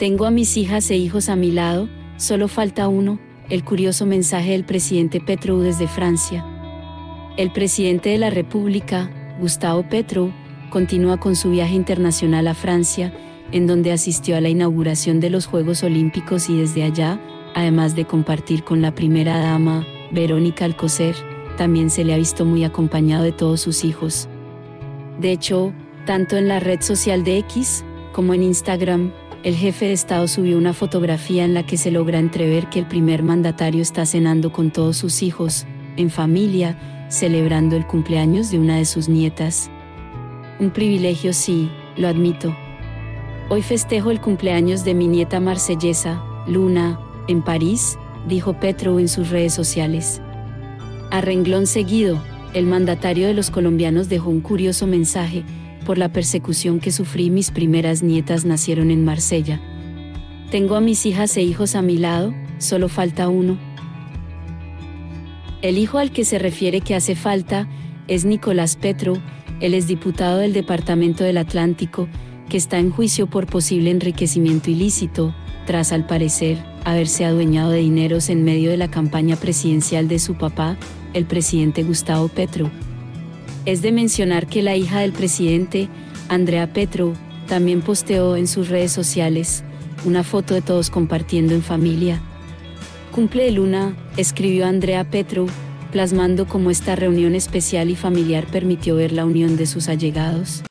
Tengo a mis hijas e hijos a mi lado, solo falta uno, el curioso mensaje del presidente Petro desde Francia. El presidente de la República, Gustavo Petro, continúa con su viaje internacional a Francia, en donde asistió a la inauguración de los Juegos Olímpicos y desde allá, además de compartir con la primera dama, Verónica Alcocer, también se le ha visto muy acompañado de todos sus hijos. De hecho, tanto en la red social de X, como en Instagram, el jefe de Estado subió una fotografía en la que se logra entrever que el primer mandatario está cenando con todos sus hijos, en familia, celebrando el cumpleaños de una de sus nietas. Un privilegio sí, lo admito. Hoy festejo el cumpleaños de mi nieta marsellesa, Luna, en París, dijo Petro en sus redes sociales. A renglón seguido, el mandatario de los colombianos dejó un curioso mensaje, por la persecución que sufrí mis primeras nietas nacieron en Marsella. Tengo a mis hijas e hijos a mi lado, solo falta uno. El hijo al que se refiere que hace falta es Nicolás Petro, el exdiputado del Departamento del Atlántico, que está en juicio por posible enriquecimiento ilícito, tras al parecer haberse adueñado de dineros en medio de la campaña presidencial de su papá, el presidente Gustavo Petro. Es de mencionar que la hija del presidente, Andrea Petro, también posteó en sus redes sociales una foto de todos compartiendo en familia. Cumple de luna, escribió Andrea Petro, plasmando cómo esta reunión especial y familiar permitió ver la unión de sus allegados.